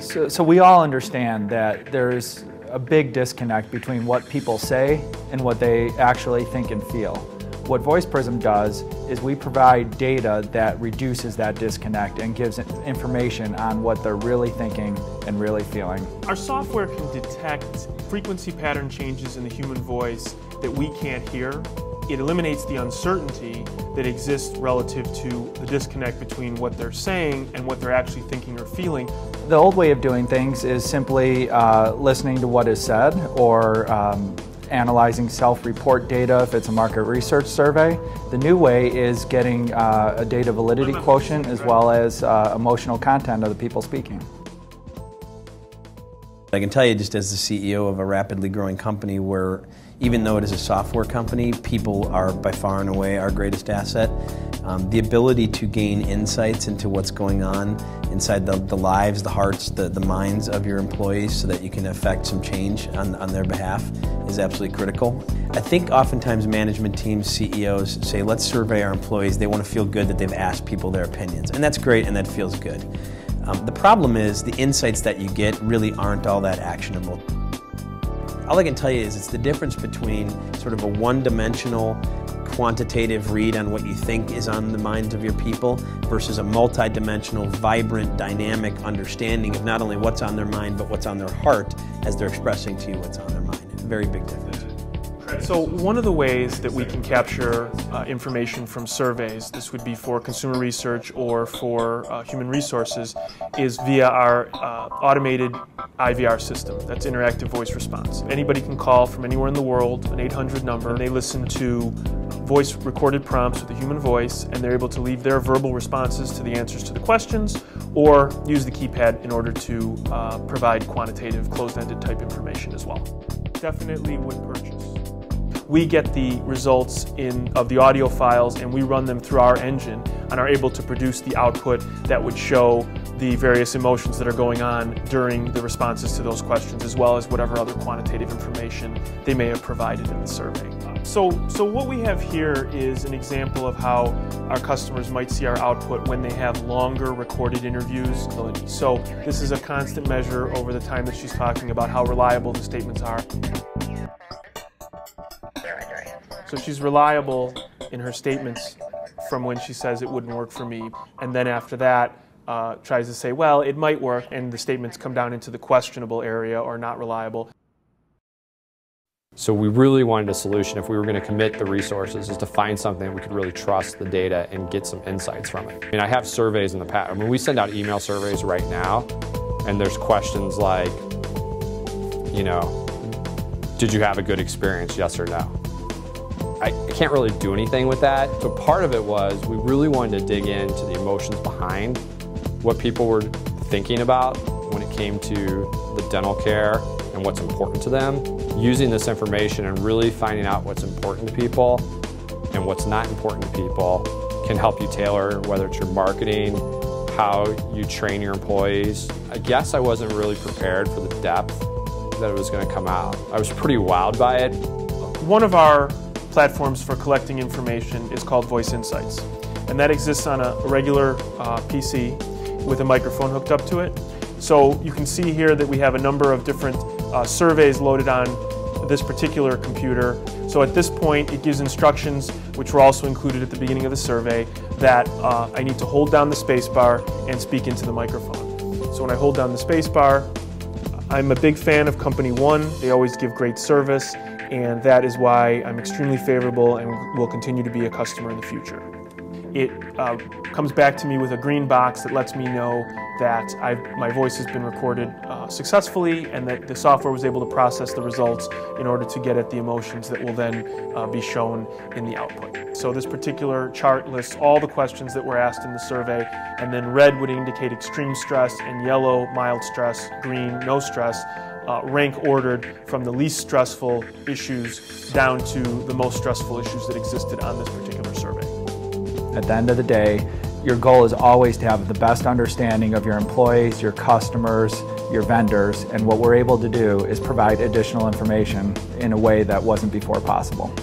So, so we all understand that there's a big disconnect between what people say and what they actually think and feel. What VoicePrism does is we provide data that reduces that disconnect and gives information on what they're really thinking and really feeling. Our software can detect frequency pattern changes in the human voice that we can't hear. It eliminates the uncertainty that exists relative to the disconnect between what they're saying and what they're actually thinking or feeling. The old way of doing things is simply uh, listening to what is said or um, analyzing self-report data if it's a market research survey. The new way is getting uh, a data validity quotient as well as uh, emotional content of the people speaking. I can tell you just as the CEO of a rapidly growing company where even though it is a software company, people are by far and away our greatest asset. Um, the ability to gain insights into what's going on inside the, the lives, the hearts, the, the minds of your employees so that you can affect some change on, on their behalf is absolutely critical. I think oftentimes management teams, CEOs say, let's survey our employees. They want to feel good that they've asked people their opinions. And that's great and that feels good. Um, the problem is the insights that you get really aren't all that actionable. All I can tell you is it's the difference between sort of a one-dimensional quantitative read on what you think is on the minds of your people versus a multidimensional, vibrant, dynamic understanding of not only what's on their mind but what's on their heart as they're expressing to you what's on their mind. Very big difference. So one of the ways that we can capture uh, information from surveys, this would be for consumer research or for uh, human resources, is via our uh, automated IVR system. That's interactive voice response. Anybody can call from anywhere in the world, an 800 number, and they listen to voice recorded prompts with a human voice, and they're able to leave their verbal responses to the answers to the questions or use the keypad in order to uh, provide quantitative closed-ended type information as well. Definitely would purchase we get the results in, of the audio files and we run them through our engine and are able to produce the output that would show the various emotions that are going on during the responses to those questions as well as whatever other quantitative information they may have provided in the survey. So, so what we have here is an example of how our customers might see our output when they have longer recorded interviews. So this is a constant measure over the time that she's talking about how reliable the statements are. So she's reliable in her statements from when she says it wouldn't work for me. And then after that, uh, tries to say, well, it might work, and the statements come down into the questionable area or not reliable. So we really wanted a solution if we were going to commit the resources is to find something we could really trust the data and get some insights from it. I mean, I have surveys in the past. I mean, we send out email surveys right now, and there's questions like, you know, did you have a good experience, yes or no? I can't really do anything with that. So part of it was we really wanted to dig into the emotions behind what people were thinking about when it came to the dental care and what's important to them. Using this information and really finding out what's important to people and what's not important to people can help you tailor whether it's your marketing, how you train your employees. I guess I wasn't really prepared for the depth that it was going to come out. I was pretty wowed by it. One of our platforms for collecting information is called Voice Insights. And that exists on a regular uh, PC with a microphone hooked up to it. So you can see here that we have a number of different uh, surveys loaded on this particular computer. So at this point, it gives instructions, which were also included at the beginning of the survey, that uh, I need to hold down the spacebar and speak into the microphone. So when I hold down the spacebar, I'm a big fan of Company One. They always give great service and that is why I'm extremely favorable and will continue to be a customer in the future. It uh, comes back to me with a green box that lets me know that I've, my voice has been recorded uh, successfully and that the software was able to process the results in order to get at the emotions that will then uh, be shown in the output. So this particular chart lists all the questions that were asked in the survey and then red would indicate extreme stress and yellow mild stress, green no stress, uh, rank ordered from the least stressful issues down to the most stressful issues that existed on this particular survey. At the end of the day, your goal is always to have the best understanding of your employees, your customers, your vendors, and what we're able to do is provide additional information in a way that wasn't before possible.